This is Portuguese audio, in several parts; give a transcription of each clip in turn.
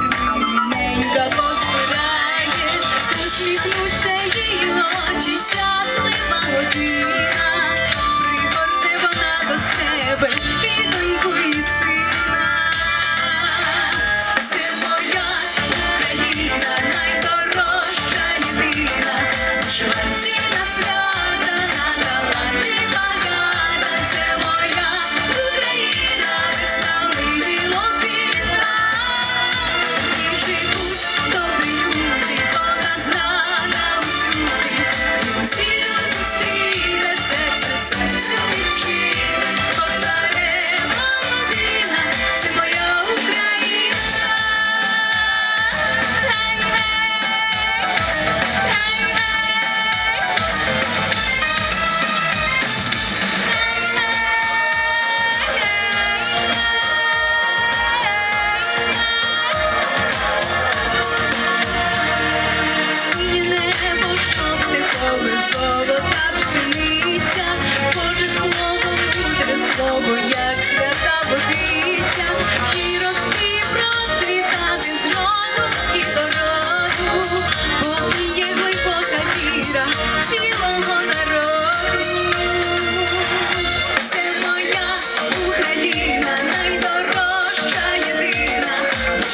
mim.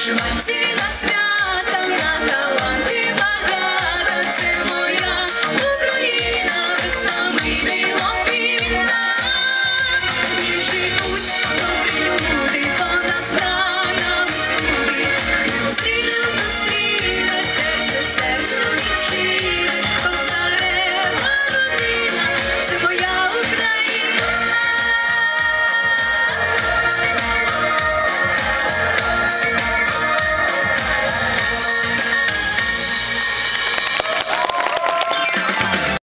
Trzymajcie